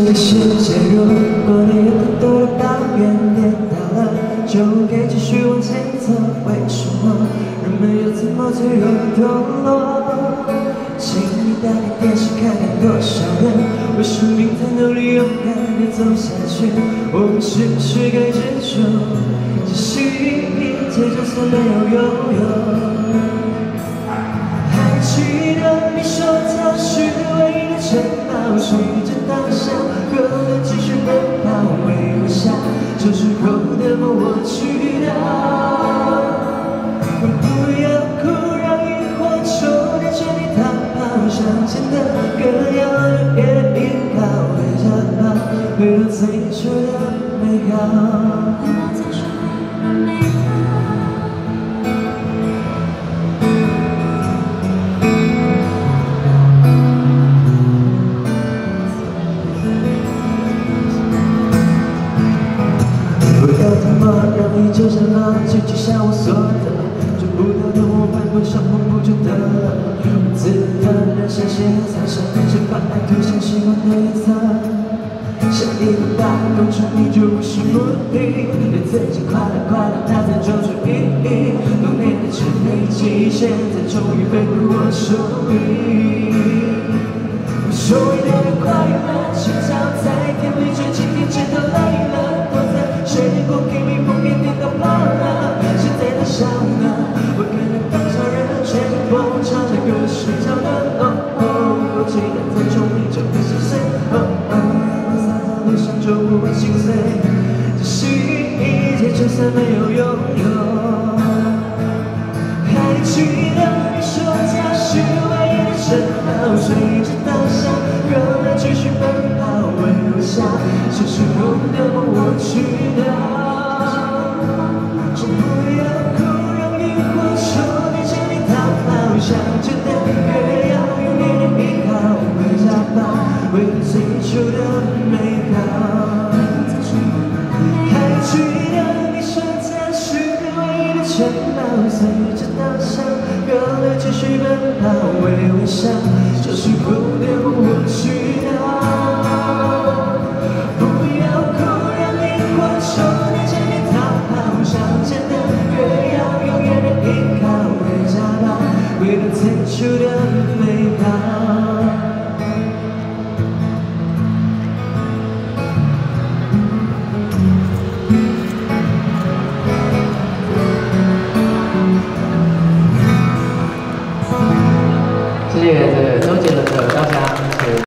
的世界，如果你有太多的抱怨，跌倒了就该继续往前走。为什么人们又这么脆弱堕落？请你打开电视看看，多少人为生命在努力，勇敢地走下去。我们是不是该执着？这是一切，就算没有拥有。还记得你说它是唯一的城堡，吧，回到最初的美好。不要这么容易就想放弃，就像我说的，做不到的我会不想碰不就得了？自的人生写在上，先把爱涂上喜欢的颜色。像一个大工程，你就不是目的，让自己快乐快乐，它才做意义。多年的纸飞机，现在终于飞回我手里。所谓的快乐，寻找在天边，却今天真的累了，躲在水果给你封面跌倒跑了，现在的笑呢？我看到多少人全部唱着歌睡着了，哦哦，记得在终于就就不会心碎，这是一切，就算没有拥有。还记得你说家是唯一的城堡，随着稻香河流继续奔跑，微笑，是时候的梦我知道。最初的美好，还记得你说家是唯一的城堡。随着稻香河流继续奔跑，微微笑，就是鼓励。我不知道，不要哭，让萤火虫带着你逃跑。想见的最好永远的依靠，回家吧，为了最初的。